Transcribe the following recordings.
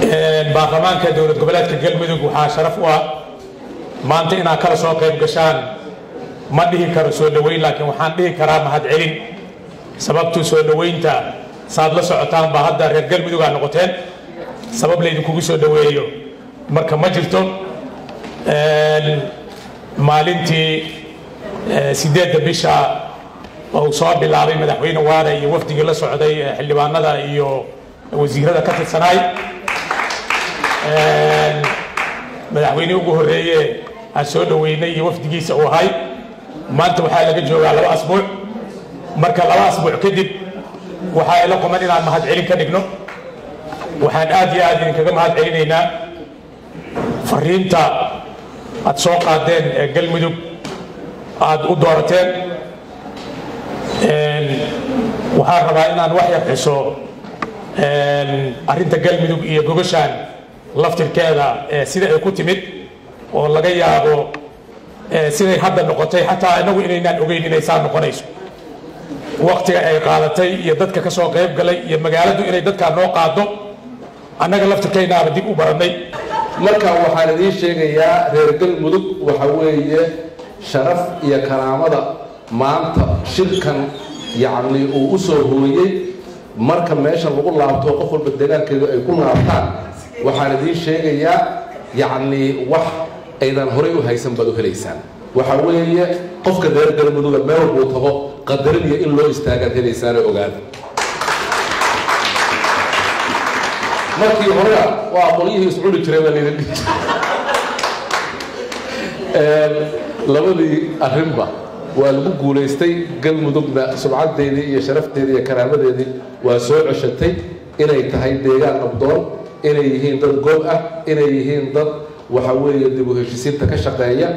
baarlamaanka dowlad goboleedka galmudug waxaa sharaf u ah maanta inaad kala soo qayb gashaan ma dhihi karo soo dhoweyn laakiin waxaan dhihi karaa mahadcelin sababtuu soo dhoweynta saad la socotaan baa hadda reer galmudug aa noqoteen. Sabab laydinkugu soo dhoweeyo marka ma jirto. Maalintii sideedda bisha uu soo bilaabay madaxweyne waare iyo wafdigii la socday xildhibaanada iyo wasiirada ka tirsanaay madaxweynihii ugu horreeye aan soo dhoweynay iyo wafdigiisa uu ahay maanta waxaa laga joogaa laba asbuuc. Marka laba asbuuc kadib waxaa ila quman inaan mahadcelin ka dhigno. Waxaan aad iyo aad idinkaga mahad fariinta aad soo qaadeen ee galmudug aad u doorateen. Waxaan rabaa inaan wax yar xiso arrinta galmudug iyo gogoshaan laftirkeeda sida ay ku timid oo laga yaabo siday hadda noqotay xataa inagu inaynaan ogeyn inay saa noqonayso. Waktiga ay qaadatay iyo dadka ka soo qayb galay iyo magaaladu inay dadkaa noo qaado annaga laftirkaynaaba dib u barannay. Marka waxaan idiin sheegayaa reer galmudug waxa weeye sharaf iyo karaamada maanta shirkan yacni uu u soo hooyey. Marka meesha lagu laabto qof walba deegaankeedu ay ku laabtaan waxaan idiin sheegayaa yacni wax aydan horay u haysan baad u helaysaan. Waxa weeye qofka reer galmuduga meel walbuu tago qadarin iyo in loo istaagaad helaysaanoo ogaada markii horena waa qolyihii iscuni jiray baa laydin dhihi labadii arrinba waa lagu guulaystay galmudugna sumcaddeedii iyo sharafteedii iyo karaamadeedii waa soo ceshatay inay tahay deegaan nabdoon inay yihiin dad goob ah inay yihiin dad waxa weeye dib u heshisiinta ka shaqeeya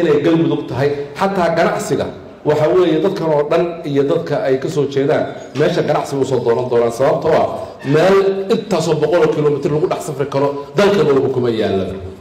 inay galmudug tahay. Xataa ganacsiga waxa weeye dadkan oo dhan iyo dadka ay ka soo jeedaan meesha ganacsiga u soo doonan doonaan. Sababtoo ah meel intaasoo boqoloo kilomitr lagu dhex safri karo dalkan kuma yaalaba